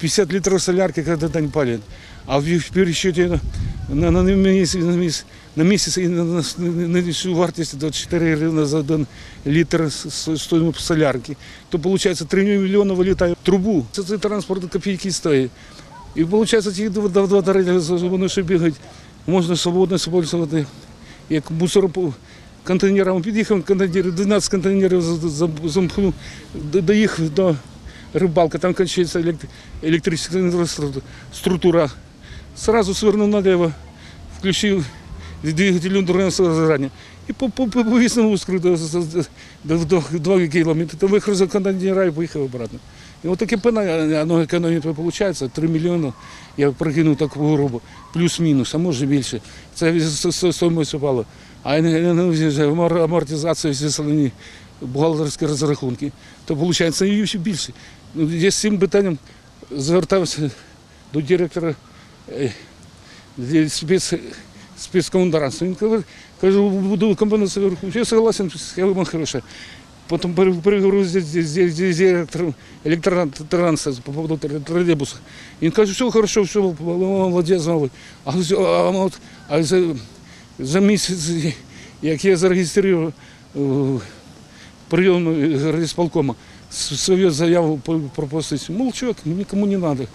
50 литров солярки каждый день палят. А в в пересчете на, на, на, месяц, на, месяц, на месяц и на, на, на, на всю вартість до 4 гривны за один литр с- с- стоимость солярки, то получается 3 миллиона вылетает в трубу. Це, це транспорт копійки стоїть. І виходить, ті два, два, два тарелі, вони ще бігають, можна свободно використовувати, як мусор контейнером під'їхав, контейнер, 12 контейнерів за- за- замкнув, до- доїхав до рибалки, там кончається елект- електрична інфраструктура. Сразу свернув наліво, включив двигатель ударного згорання. І по, по, по повісному скрутив до, до, до 2 кілометри, то вихрузив контейнера і поїхав обратно. І от таке пена, воно економія виходить, 3 мільйони, я прикинув таку грубо, плюс-мінус, а може більше. Це стоїмость упало. А амортизація, всі бухгалтерські розрахунки, то виходить і більше. Ну, я з цим питанням звертався до директора е, спецкомундаранства. Він каже, кажу, буду компенсацію вверху. Я согласен, схема хороша. Потом пере- переговорив з, директором електротранса по поводу тролейбуса. Він каже, все хорошо, все, молодець, новий. А, а, а, за, за місяць, як я зареєстрував е, прийом райисполкома, с- свою заяву про пропустить. Молчок, нікому не треба.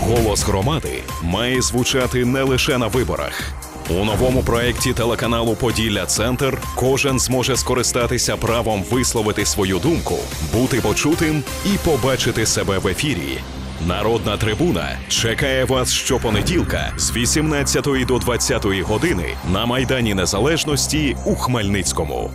Голос громади має звучати не лише на виборах. У новому проєкті телеканалу Поділля Центр кожен зможе скористатися правом висловити свою думку, бути почутим і побачити себе в ефірі. Народна трибуна чекає вас щопонеділка з 18 до 20 години на Майдані Незалежності у Хмельницькому.